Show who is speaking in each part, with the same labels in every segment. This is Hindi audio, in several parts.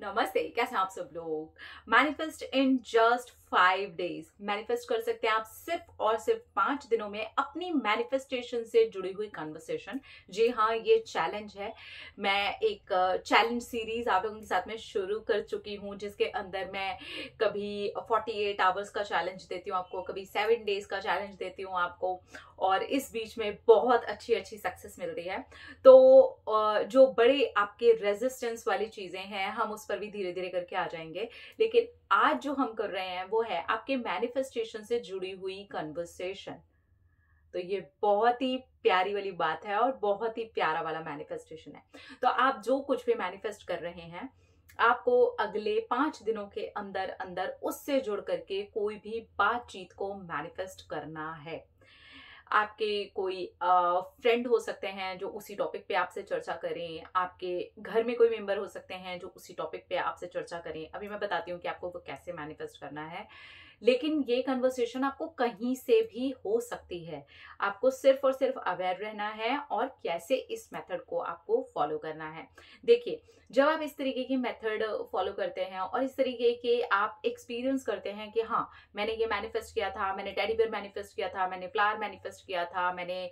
Speaker 1: नमस्ते कैसे हैं आप सब लोग? Manifest in just five days manifest कर सकते हैं आप सिर्फ़ और सिर्फ़ पाँच दिनों में अपनी मैनिफेस्टेशन से जुड़ी हुई कन्वर्सेशन जी हाँ ये चैलेंज है। मैं एक चैलेंज सीरीज़ आप लोगों के साथ में शुरू कर चुकी हूँ, जिसके अंदर मैं कभी 48 आवर्स का चैलेंज देती हूँ, आपको कभी सेवन डेज़ का चैलेंज देती हूँ आपको, और इस बीच में बहुत अच्छी अच्छी सक्सेस मिल रही है। तो जो बड़े आपके रेजिस्टेंस वाली चीज़ें हैं, हम उस पर भी धीरे धीरे करके आ जाएँगे। लेकिन आज जो हम कर रहे हैं, वो है आपके मैनिफेस्टेशन से जुड़ी हुई कन्वर्सेशन तो ये बहुत ही प्यारी वाली बात है और बहुत ही प्यारा वाला मैनिफेस्टेशन है. तो आप जो कुछ भी मैनिफेस्ट कर रहे हैं, आपको अगले पाँच दिनों के अंदर अंदर उससे जुड़ करके कोई भी बातचीत को मैनिफेस्ट करना है. आपके कोई फ्रेंड हो सकते हैं जो उसी टॉपिक पे आपसे चर्चा करें, आपके घर में कोई मेंबर हो सकते हैं जो उसी टॉपिक पे आपसे चर्चा करें। अभी मैं बताती हूँ कि आपको वो कैसे मैनिफेस्ट करना है। लेकिन ये कन्वर्सेशन आपको कहीं से भी हो सकती है। आपको सिर्फ़ और सिर्फ़ अवेयर रहना है और कैसे इस मेथड को आपको फॉलो करना है। देखिए, जब आप इस तरीके की मेथड फॉलो करते हैं और इस तरीके के आप एक्सपीरियंस करते हैं कि हाँ मैंने ये मैनिफेस्ट किया था, मैंने टेडी बेयर मैनिफेस्ट किया था, मैंने फ्लावर मैनिफेस्ट किया था, मैंने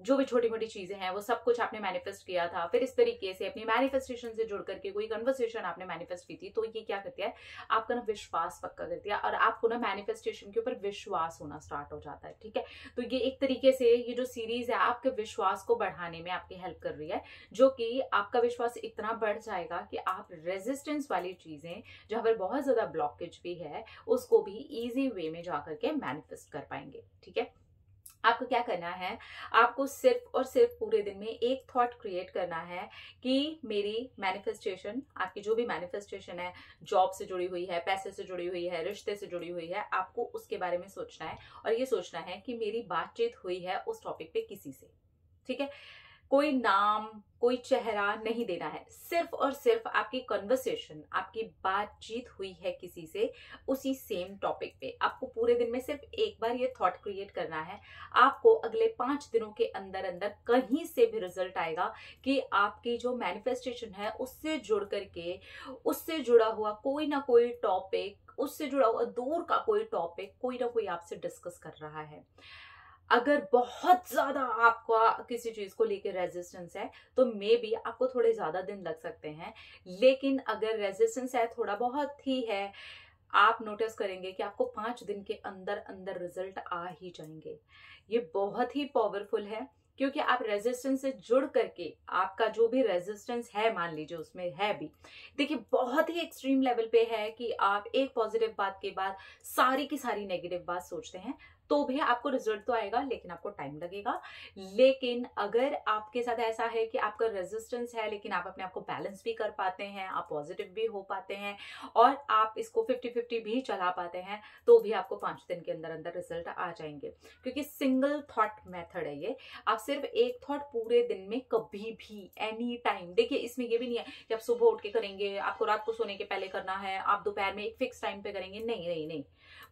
Speaker 1: जो भी छोटी मोटी चीज़ें हैं, वो सब कुछ आपने मैनिफेस्ट किया था। फिर इस तरीके से अपनी मैनिफेस्टेशन से जुड़ करके कोई कन्वर्सेशन आपने मैनिफेस्ट की थी तो ये क्या करती है? आपका ना विश्वास पक्का करती है और आपको ना मैनिफेस्टेशन के ऊपर विश्वास होना स्टार्ट हो जाता है, ठीक है? तो ये एक तरीके से ये जो सीरीज़ है, आपके विश्वास को बढ़ाने में आपकी हेल्प कर रही है, जो कि आपका विश्वास इतना बढ़ जाएगा कि आप रेजिस्टेंस वाली चीज़ें, जहाँ पर बहुत ज़्यादा ब्लॉकेज भी है, उसको भी ईजी वे में जाकर के मैनिफेस्ट कर पाएँगे, ठीक है? आपको क्या करना है? आपको सिर्फ़ और सिर्फ़ पूरे दिन में एक थॉट क्रिएट करना है कि मेरी मैनिफेस्टेशन आपकी जो भी मैनिफेस्टेशन है जॉब से जुड़ी हुई है, पैसे से जुड़ी हुई है, रिश्ते से जुड़ी हुई है, आपको उसके बारे में सोचना है और ये सोचना है कि मेरी बातचीत हुई है उस टॉपिक पे किसी से। ठीक है? कोई नाम, कोई चेहरा नहीं देना है। सिर्फ़ और सिर्फ़ आपकी कन्वर्सेशन आपकी बातचीत हुई है किसी से, उसी सेम टॉपिक पे। आपको पूरे दिन में सिर्फ़ एक बार ये थॉट क्रिएट करना है। आपको अगले पाँच दिनों के अंदर अंदर कहीं से भी रिज़ल्ट आएगा कि आपकी जो मैनिफेस्टेशन है, उससे जुड़ करके, उससे जुड़ा हुआ कोई ना कोई टॉपिक उससे जुड़ा हुआ दूर का कोई टॉपिक कोई ना कोई आपसे डिस्कस कर रहा है। अगर बहुत ज़्यादा आपका किसी चीज़ को लेकर रेजिस्टेंस है तो मे बी आपको थोड़े ज़्यादा दिन लग सकते हैं। लेकिन अगर रेजिस्टेंस है, थोड़ा बहुत ही है, आप नोटिस करेंगे कि आपको पाँच दिन के अंदर अंदर रिज़ल्ट आ ही जाएँगे। ये बहुत ही पावरफुल है, क्योंकि आप रेजिस्टेंस से जुड़ करके आपका जो भी रेजिस्टेंस है, मान लीजिए उसमें है भी, देखिए बहुत ही एक्सट्रीम लेवल पे है कि आप एक पॉजिटिव बात के बाद सारी की सारी नेगेटिव बात सोचते हैं तो भी आपको रिज़ल्ट तो आएगा, लेकिन आपको टाइम लगेगा। लेकिन अगर आपके साथ ऐसा है कि आपका रेजिस्टेंस है, लेकिन आप अपने आप को बैलेंस भी कर पाते हैं, आप पॉजिटिव भी हो पाते हैं, और आप इसको फिफ्टी फिफ्टी भी चला पाते हैं तो भी आपको पाँच दिन के अंदर अंदर रिज़ल्ट आ जाएँगे। क्योंकि सिंगल थॉट मेथड है ये। आप सिर्फ़ एक थॉट पूरे दिन में कभी भी एनी टाइम देखिए इसमें ये भी नहीं है कि आप सुबह उठ के करेंगे, आपको रात को सोने के पहले करना है, आप दोपहर में एक फिक्स टाइम पे करेंगे, नहीं नहीं नहीं।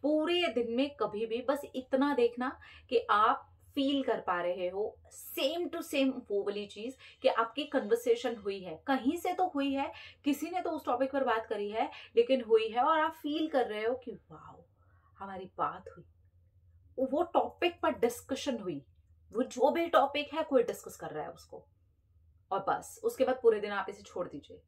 Speaker 1: पूरे दिन में कभी भी, बस इतना देखना कि आप फील कर पा रहे हो। सेम टू सेम वो वाली चीज़ कि आपकी कन्वर्सेशन हुई है। कहीं से तो हुई है, किसी ने तो उस टॉपिक पर बात करी है, लेकिन हुई है और आप फील कर रहे हो कि वाह हमारी बात हुई। वो टॉपिक पर डिस्कशन हुई। वो जो भी टॉपिक है, कोई डिस्कस कर रहा है उसको। और बस, उसके बाद पूरे दिन आप इसे छोड़ दीजिए।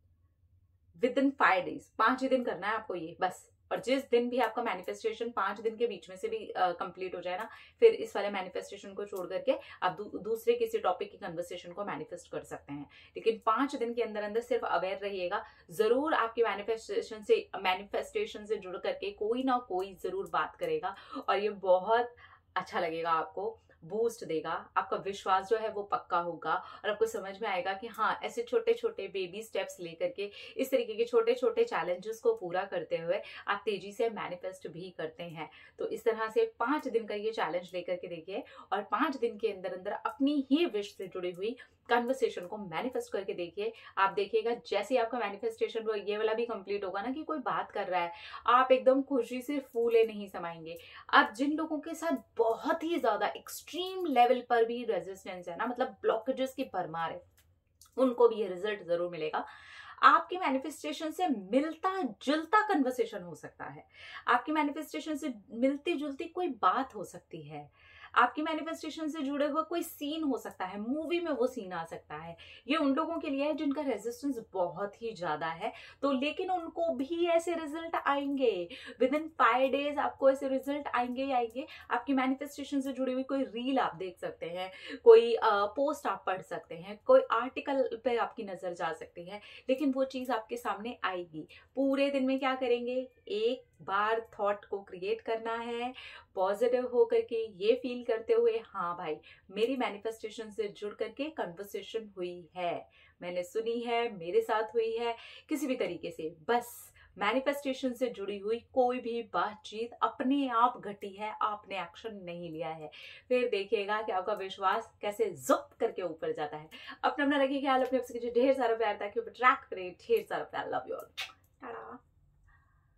Speaker 1: विद इन फाइव डेज़ पाँच ही दिन करना है आपको ये, बस। और जिस दिन भी आपका मैनिफेस्टेशन पाँच दिन के बीच में से भी कंप्लीट हो जाए ना फिर इस वाले मैनिफेस्टेशन को छोड़ करके आप दू, दूसरे किसी टॉपिक की कन्वर्सेशन को मैनिफेस्ट कर सकते हैं। लेकिन पाँच दिन के अंदर अंदर सिर्फ़ अवेयर रहिएगा ज़रूर आपकी मैनिफेस्टेशन से मैनिफेस्टेशन से जुड़ करके कोई ना कोई ज़रूर बात करेगा और ये बहुत अच्छा लगेगा आपको। बूस्ट देगा, आपका विश्वास जो है वो पक्का होगा और आपको समझ में आएगा कि हाँ ऐसे छोटे छोटे बेबी स्टेप्स लेकर के, इस तरीके के छोटे छोटे चैलेंजेस को पूरा करते हुए आप तेज़ी से मैनिफेस्ट भी करते हैं। तो इस तरह से पाँच दिन का ये चैलेंज लेकर के देखिए और पाँच दिन के अंदर अंदर अपनी ही विश से जुड़ी हुई कन्वर्सेशन को मैनिफेस्ट करके देखिए। आप देखिएगा, जैसे आपका मैनिफेस्टेशन ये वाला भी कंप्लीट होगा ना कि कोई बात कर रहा है, आप एकदम खुशी से फूले नहीं समाएँगे। आप जिन लोगों के साथ बहुत ही ज़्यादा एक्सट्रीम लेवल पर भी रेजिस्टेंस है ना मतलब ब्लॉकेजेस की भरमार है, उनको भी ये रिज़ल्ट ज़रूर मिलेगा। आपके मैनिफेस्टेशन से मिलता जुलता कन्वर्सेशन हो सकता है। आपके मैनिफेस्टेशन से मिलती जुलती कोई बात हो सकती है। आपकी मैनिफेस्टेशन से जुड़े हुए कोई सीन हो सकता है मूवी में वो सीन आ सकता है। ये उन लोगों के लिए है जिनका रेजिस्टेंस बहुत ही ज़्यादा है। तो लेकिन उनको भी ऐसे रिज़ल्ट आएँगे। विद इन फाइव डेज़ आपको ऐसे रिज़ल्ट आएँगे ही आएँगे। आपकी मैनिफेस्टेशन से जुड़ी हुई कोई रील आप देख सकते हैं, कोई पोस्ट आप पढ़ सकते हैं, कोई आर्टिकल पे आपकी नज़र जा सकती है। लेकिन वो चीज़ आपके सामने आएगी। पूरे दिन में क्या करेंगे? एक बार थॉट को क्रिएट करना है पॉजिटिव होकर के ये फील करते हुए हाँ भाई, मेरी मैनिफेस्टेशन से जुड़ करके कन्वर्सेशन हुई है। मैंने सुनी है, मेरे साथ हुई है, किसी भी तरीके से। बस मैनिफेस्टेशन से जुड़ी हुई कोई भी बातचीत अपने आप घटी है, आपने एक्शन नहीं लिया है। फिर देखिएगा कि आपका विश्वास कैसे जुप करके ऊपर जाता है। अपना अपना रखिए ख्याल, अपने ढेर सारा प्यार, ताकि ट्रैक करे ढेर सारा प्यार लव यू